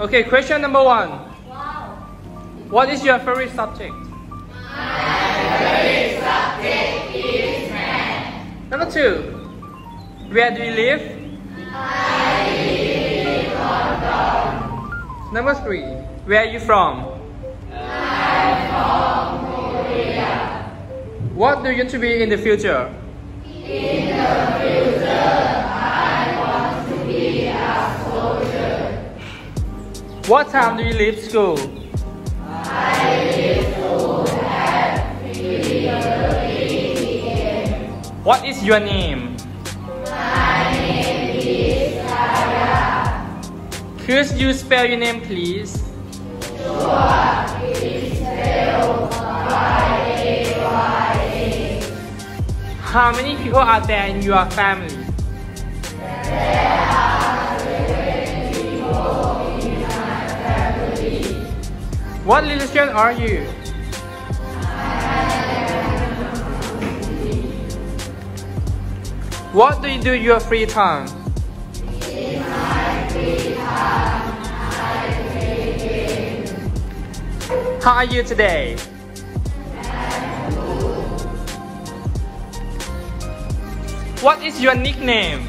Okay, question number one. Wow. What is your favorite subject? My favorite subject is math. Number two. Where do you live? I live in London. Number three. Where are you from? I'm from Korea. What do you want to be in the future? What time do you leave school? What is your name? My name is. Could you spell your name, please? How many people are there in your family? What religion are you? What do you do in your free time? How are you today? What is your nickname?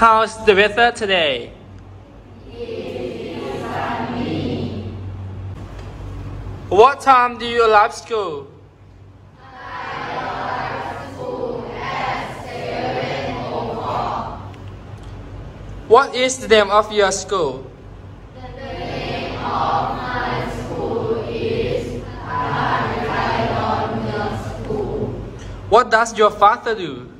How's the weather today? What time do you arrive school? What is the name of your school? The name of my school is school? What does your father do?